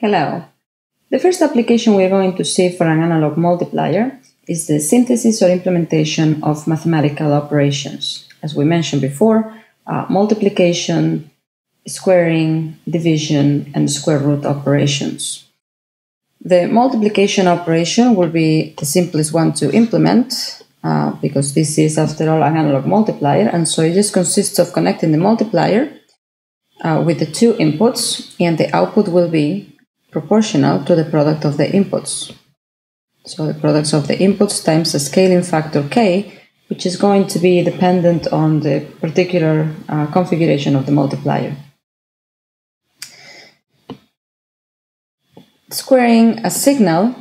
Hello. The first application we're going to see for an analog multiplier is the synthesis or implementation of mathematical operations. As we mentioned before, uh, multiplication, squaring, division, and square root operations. The multiplication operation will be the simplest one to implement uh, because this is, after all, an analog multiplier, and so it just consists of connecting the multiplier uh, with the two inputs, and the output will be proportional to the product of the inputs. So the products of the inputs times a scaling factor k, which is going to be dependent on the particular uh, configuration of the multiplier. Squaring a signal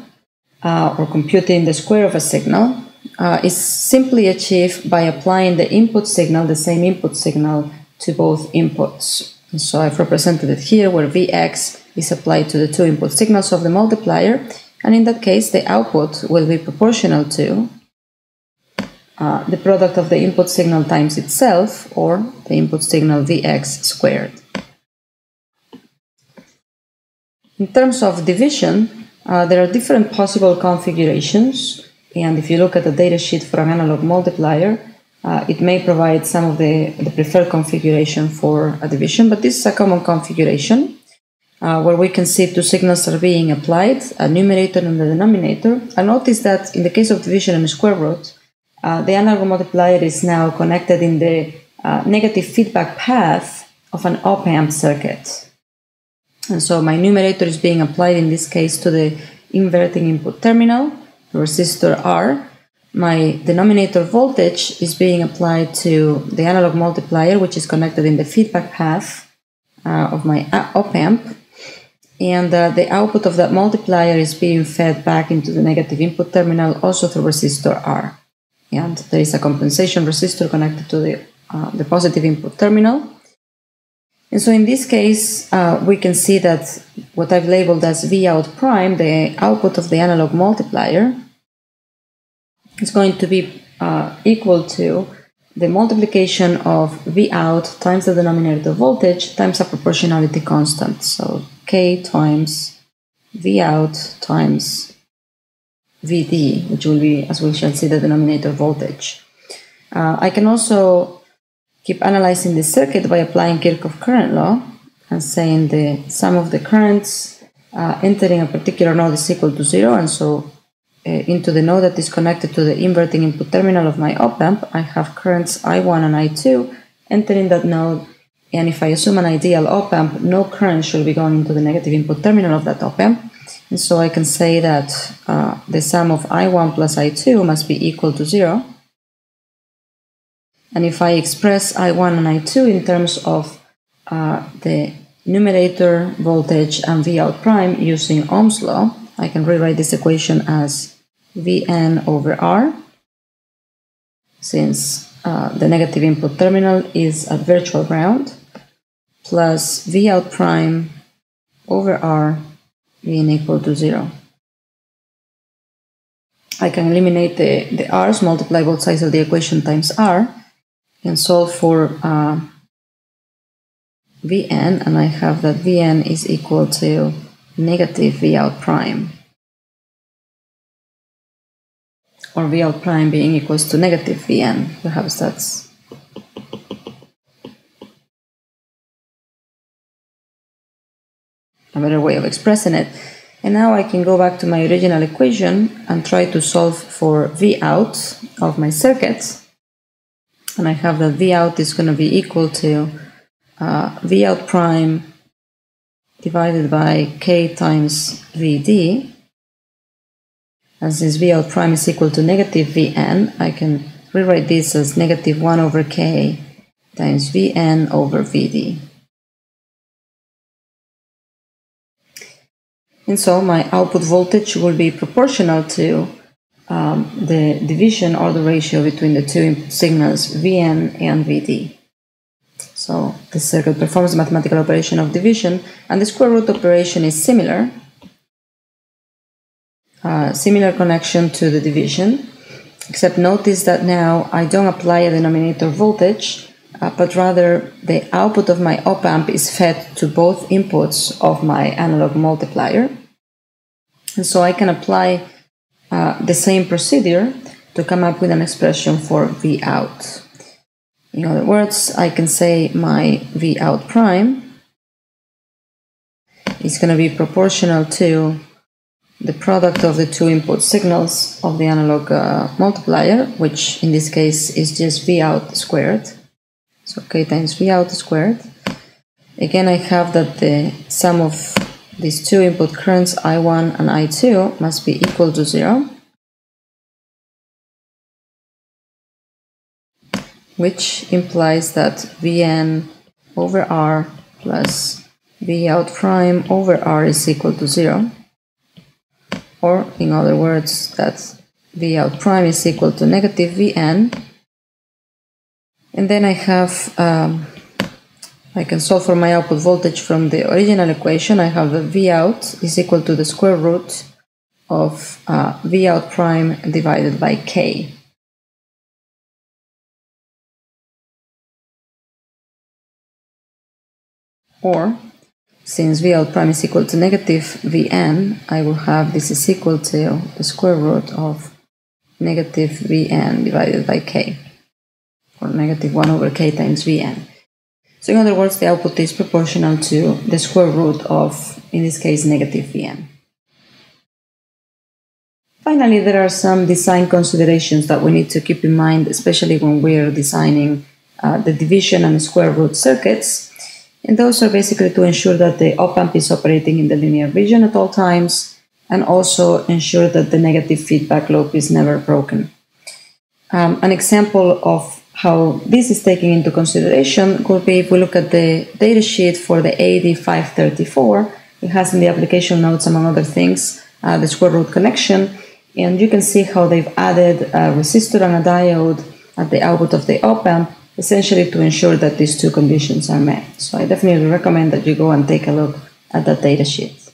uh, or computing the square of a signal uh, is simply achieved by applying the input signal, the same input signal, to both inputs. And so I've represented it here where Vx is applied to the two input signals of the multiplier, and in that case the output will be proportional to uh, the product of the input signal times itself, or the input signal Vx squared. In terms of division, uh, there are different possible configurations, and if you look at the datasheet for an analog multiplier, uh, it may provide some of the, the, preferred configuration for a division, but this is a common configuration uh, where we can see two signals are being applied, a numerator and a denominator. And notice that in the case of division and square root, uh, the analog multiplier is now connected in the uh, negative feedback path of an op-amp circuit. And so my numerator is being applied in this case to the inverting input terminal, resistor R, my denominator voltage is being applied to the analog multiplier, which is connected in the feedback path uh, of my op amp. And uh, the output of that multiplier is being fed back into the negative input terminal, also through resistor R. And there is a compensation resistor connected to the, uh, the positive input terminal. And so in this case, uh, we can see that what I've labeled as V out prime, the output of the analog multiplier, is going to be uh, equal to the multiplication of V out times the denominator voltage times a proportionality constant. So K times V out times Vd, which will be, as we shall see, the denominator voltage. Uh, I can also keep analyzing the circuit by applying Kirchhoff current law and saying the sum of the currents uh, entering a particular node is equal to zero, and so uh, into the node that is connected to the inverting input terminal of my op amp, I have currents I1 and I2 entering that node. And if I assume an ideal op amp, no current should be going into the negative input terminal of that op amp. And so I can say that uh, the sum of I1 plus I2 must be equal to zero. And if I express I1 and I2 in terms of uh, the numerator voltage and V out prime using Ohm's law, I can rewrite this equation as Vn over R, since uh, the negative input terminal is at virtual ground, plus V out prime over R being equal to 0. I can eliminate the, the r's, multiply both sides of the equation times r, and solve for uh, Vn, and I have that Vn is equal to negative V out prime. Or VL prime being equals to negative Vn. Perhaps that's a better way of expressing it. And now I can go back to my original equation and try to solve for V out of my circuits. And I have that V out is going to be equal to uh, V out prime divided by K times VD as this V out prime is equal to negative Vn, I can rewrite this as negative 1 over k times Vn over Vd. And so my output voltage will be proportional to um, the division or the ratio between the two signals Vn and Vd. So this circuit performs the mathematical operation of division, and the square root operation is similar uh, similar connection to the division, except notice that now I don't apply a denominator voltage, uh, but rather the output of my op amp is fed to both inputs of my analog multiplier. And so I can apply uh, the same procedure to come up with an expression for V out. In other words, I can say my V out prime is going to be proportional to the product of the two input signals of the analog uh, multiplier, which in this case is just V out squared. So k times V out squared. Again, I have that the sum of these two input currents, I1 and I2, must be equal to zero. which implies that Vn over R plus V out prime over R is equal to zero. Or, in other words, that V out prime is equal to negative Vn. And then I have, um, I can solve for my output voltage from the original equation. I have the V out is equal to the square root of uh, V out prime divided by K. Or, since VL prime is equal to negative Vn, I will have this is equal to the square root of negative Vn divided by k, or negative 1 over k times Vn. So in other words, the output is proportional to the square root of, in this case, negative Vn. Finally, there are some design considerations that we need to keep in mind, especially when we're designing uh, the division and square root circuits. And those are basically to ensure that the op amp is operating in the linear region at all times and also ensure that the negative feedback loop is never broken. Um, an example of how this is taken into consideration could be if we look at the datasheet for the AD534. It has in the application notes, among other things, uh, the square root connection. And you can see how they've added a resistor and a diode at the output of the op amp essentially to ensure that these two conditions are met. So I definitely recommend that you go and take a look at that data sheet.